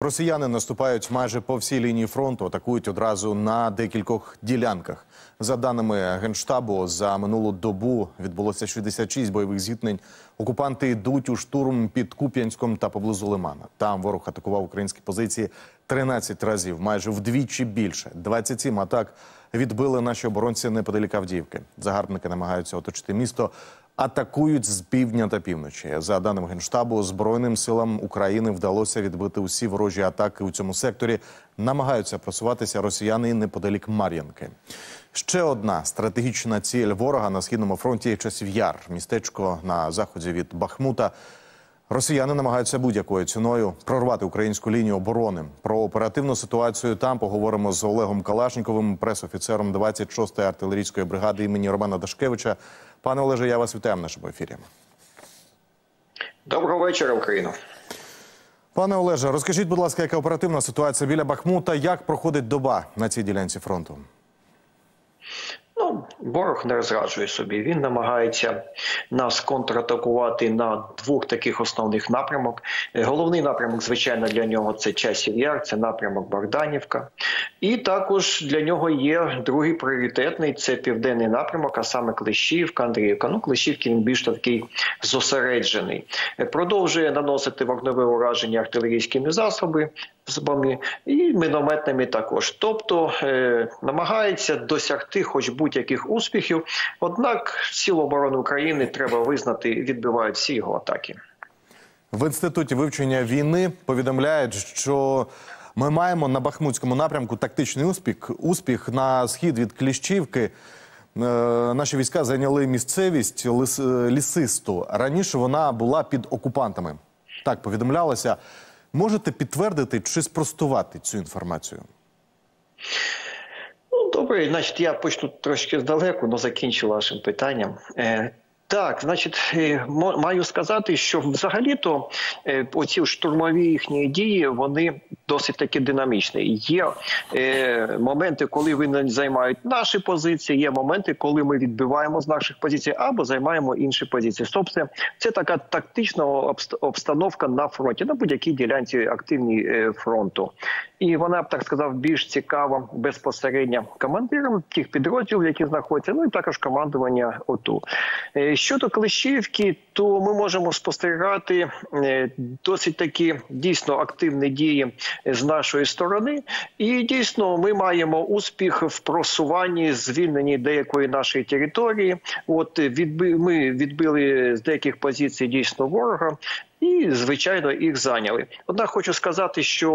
Росіяни наступають майже по всій лінії фронту, атакують одразу на декількох ділянках. За даними генштабу, за минулу добу відбулося 66 бойових зіткнень. Окупанти йдуть у штурм під Куп'янськом та поблизу Лимана. Там ворог атакував українські позиції 13 разів, майже вдвічі більше. 27 атак відбили наші оборонці неподалік Авдіївки. Загарбники намагаються оточити місто. Атакують з півдня та півночі. За даними генштабу, збройним силам України вдалося відбити усі ворожі атаки у цьому секторі. Намагаються просуватися росіяни неподалік Мар'янки. Ще одна стратегічна ціль ворога на східному фронті часів яр, містечко на заході від Бахмута. Росіяни намагаються будь-якою ціною прорвати українську лінію оборони. Про оперативну ситуацію там поговоримо з Олегом Калашніковим, пресофіцером 26-ї артилерійської бригади імені Романа Дашкевича. Пане Олеже, я вас вітаю в нашому ефірі. Доброго вечора, Україно. Пане Олеже, розкажіть, будь ласка, яка оперативна ситуація біля Бахмута? Як проходить доба на цій ділянці фронту? Ну, ворог не розраджує собі. Він намагається нас контратакувати на двох таких основних напрямок. Е, Головний напрямок, звичайно, для нього це часів яр, це напрямок Богданівка. І також для нього є другий пріоритетний це південний напрямок, а саме Клещівка, Андріївка. Ну, Клещівки він більш такий зосереджений. Е, Продовжує наносити вогневе ураження артилерійськими засобами і мінометними також. Тобто е, намагається досягти хоч будь-яких успіхів. Однак Сил оборони України треба визнати, відбивають всі його атаки. В інституті вивчення війни повідомляють, що ми маємо на Бахмутському напрямку тактичний успіх. Успіх на схід від Кліщівки. Е, Наші війська зайняли місцевість лис, е, лісисту. Раніше вона була під окупантами. Так повідомлялося. Можете підтвердити чи спростувати цю інформацію? Ну, добре, значить, я почну трошки здалеку, але закінчу вашим питанням. Е, так, значить, е, маю сказати, що взагалі-то е, оці штурмові їхні дії вони досить таки динамічні. Є е, моменти, коли вони займають наші позиції, є моменти, коли ми відбиваємо з наших позицій або займаємо інші позиції. Тобто, це така тактична обст- обстановка на фронті, на будь-якій ділянці активній е, фронту. І вона б так сказав більш цікава безпосередньо командирам тих підрозділів, які знаходяться, ну і також командування ОТУ. Е, Щодо Клещівки, то ми можемо спостерігати е, досить такі дійсно активні дії з нашої сторони, і дійсно ми маємо успіх в просуванні звільненні деякої нашої території. От відби ми відбили з деяких позицій дійсно ворога. І звичайно їх зайняли. Однак хочу сказати, що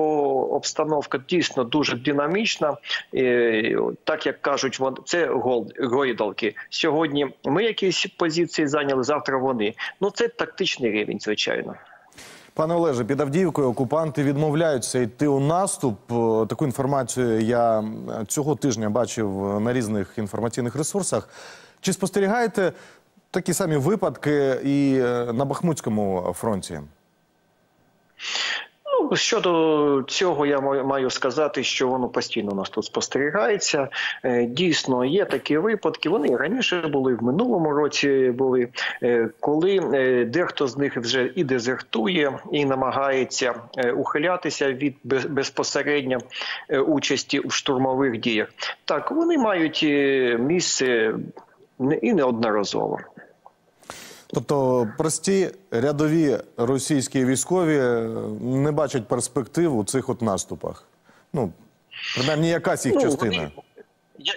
обстановка дійсно дуже динамічна. Е, Так як кажуть, це гойдалки. Сьогодні ми якісь позиції зайняли, завтра вони. Ну це тактичний рівень, звичайно. Пане Олеже, під Авдіївкою окупанти відмовляються йти у наступ. Е, Таку інформацію я цього тижня бачив на різних інформаційних ресурсах. Чи спостерігаєте такі самі випадки і е, на Бахмутському фронті? Ну, щодо цього, я маю- сказати, що воно постійно у нас тут спостерігається. Е, Дійсно, є такі випадки. Вони раніше були в минулому році. Були е, коли дехто з них вже і дезертує, і намагається ухилятися від безпосередньо участі у штурмових діях. Так, вони мають місце і неодноразово. Тобто прості рядові російські військові е, не бачать перспектив у цих от наступах. Ну, принаймні, якась їх Ну, частина. вони-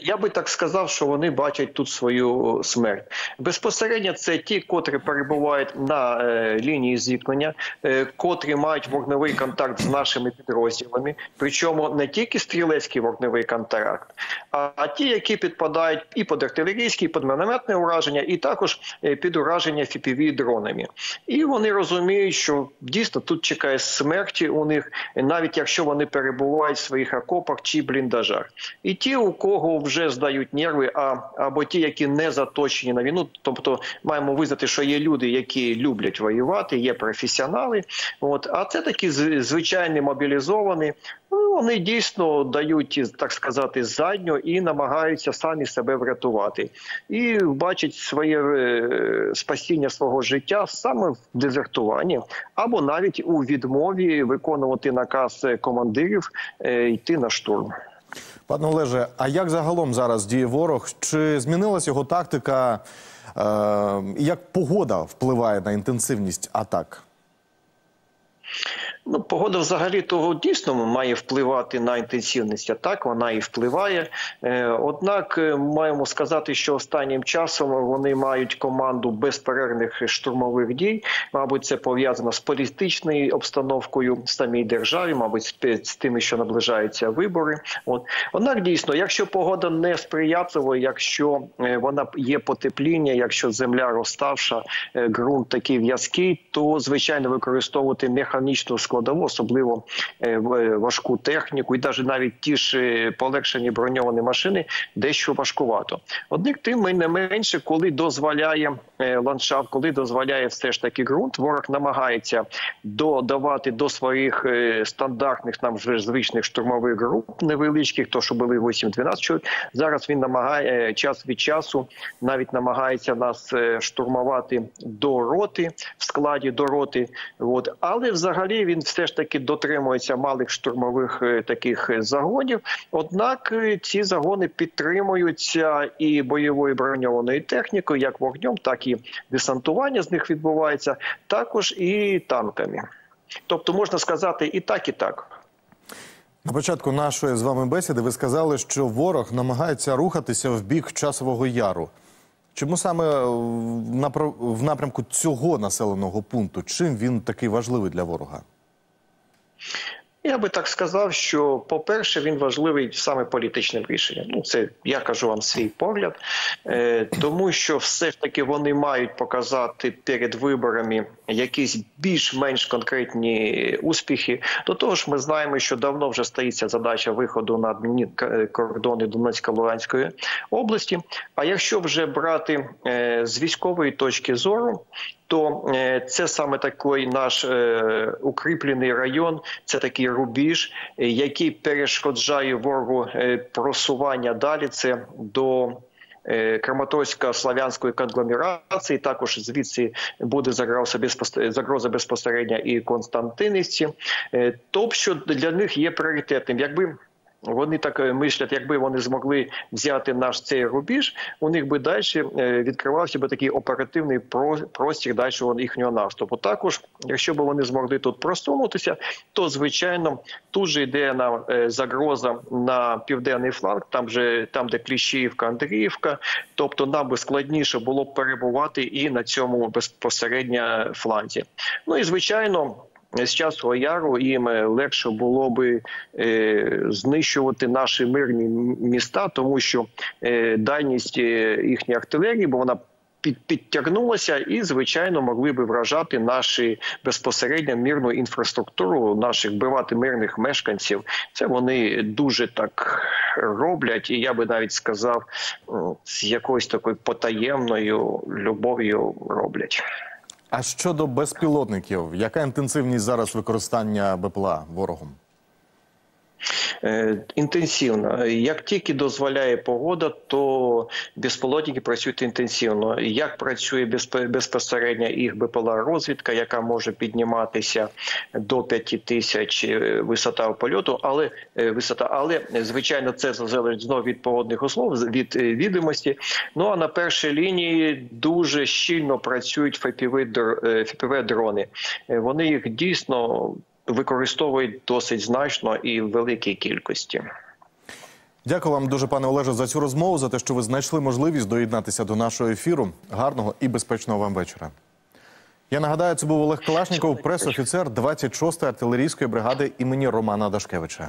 Я, би так сказав, що вони бачать тут свою смерть. Безпосередньо це ті, котрі перебувають на е, лінії зіткнення, е, котрі мають вогневий контакт з нашими підрозділами. Причому не тільки стрілецький вогневий контакт, а, а ті, які підпадають і під артилерійське, і під мінометне ураження, і також е, під ураження FPV дронами. І вони розуміють, що дійсно тут чекає смерті у них, навіть якщо вони перебувають в своїх окопах чи бліндажах. І ті, у кого вже здають нерви, а або ті, які не заточені на війну, тобто маємо визнати, що є люди, які люблять воювати, є професіонали. От а це такі звичайні мобілізовані. Ну вони дійсно дають, так сказати, задню і намагаються самі себе врятувати. І бачать своє е, спасіння свого життя саме в дезертуванні, або навіть у відмові виконувати наказ командирів е, йти на штурм. Пане Олеже, а як загалом зараз діє ворог? Чи змінилась його тактика? Е, як погода впливає на інтенсивність атак? Ну, погода взагалі того дійсно має впливати на інтенсивність атак, вона і впливає. Е, однак е, маємо сказати, що останнім часом вони мають команду безперервних штурмових дій. Мабуть, це пов'язано з політичною обстановкою в самій державі, мабуть, з, тими, що наближаються вибори. От однак, дійсно, якщо погода не сприятлива, якщо е, вона є потепління, якщо земля розставша, ґрунт такий в'язкий, то звичайно використовувати механічну складову, особливо е, е, важку техніку, і навіть ті ж е, полегшені броньовані машини дещо важкувато. Однак тим не менше, коли дозволяє ландшафт, коли дозволяє все ж таки ґрунт, ворог намагається додавати до своїх стандартних нам вже звичних штурмових груп невеличких, то що були 8-12 чоловік. Зараз він намагає час від часу, навіть намагається нас штурмувати до роти в складі до роти. От але взагалі він все ж таки дотримується малих штурмових е, таких е, загонів. Однак е, ці загони підтримуються і бойовою броньованою технікою, як вогнем, так і десантування з них відбувається, також і танками. Тобто можна сказати і так, і так. На початку нашої з вами бесіди ви сказали, що ворог намагається рухатися в бік часового яру. Чому саме в напрямку цього населеного пункту? Чим він такий важливий для ворога? Я би так сказав, що по-перше, він важливий саме політичним рішенням. Ну, це я кажу вам свій погляд, е, тому що все ж таки вони мають показати перед виборами якісь більш-менш конкретні успіхи. До того ж, ми знаємо, що давно вже стоїться задача виходу на адмінні кордони Донецько-Луганської області. А якщо вже брати е, з військової точки зору, то е, це саме такий наш е, укріплений район, це такий рубіж, який перешкоджає ворогу е, просування далі. Це до е, Краматорсько-славянської конгломерації. Також звідси буде загроза безпосередньо, загроза безпосередня і Константинівці. Тобто для них є пріоритетним. Якби вони так е, мислять, якби вони змогли взяти наш цей рубіж, у них би далі е, відкривався би такий оперативний простір дальшого їхнього наступу. Також, якщо б вони змогли тут просунутися, то звичайно тут же йде на е, загроза на південний фланг, там же там, де Кліщіївка, Андріївка. Тобто нам би складніше було перебувати і на цьому безпосередньо фланзі. Ну і звичайно. З часу яру їм легше було би е, знищувати наші мирні міста, тому що е, дальність е, їхньої артилерії, бо вона під, підтягнулася, і звичайно могли би вражати наші безпосередньо мирну інфраструктуру, наших вбивати мирних мешканців. Це вони дуже так роблять, і я би навіть сказав, з якоюсь такою потаємною любов'ю роблять. А щодо безпілотників, яка інтенсивність зараз використання БПЛА ворогом? Е, Інтенсивно. Як тільки дозволяє погода, то безпілотники працюють інтенсивно. Як працює безпосередньо їх БПЛА розвідка, яка може підніматися до 5 тисяч е, висота польоту, але е, висота, але звичайно це залежить знову від погодних услов, від відомості. Ну а на першій лінії дуже щільно працюють ФПВ дрони. Вони їх дійсно використовують досить значно і в великій кількості. Дякую вам дуже, пане Олеже, за цю розмову, за те, що ви знайшли можливість доєднатися до нашого ефіру. Гарного і безпечного вам вечора. Я нагадаю, це був Олег Калашніков, прес-офіцер 26-ї артилерійської бригади імені Романа Дашкевича.